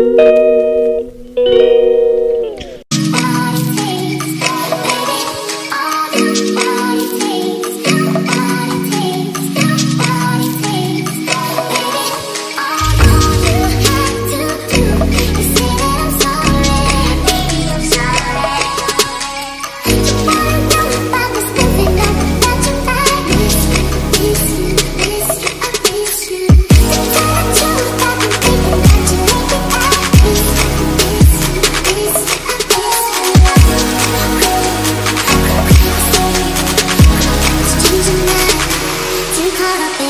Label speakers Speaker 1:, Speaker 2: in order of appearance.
Speaker 1: Thank gotta be